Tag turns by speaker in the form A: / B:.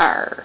A: are.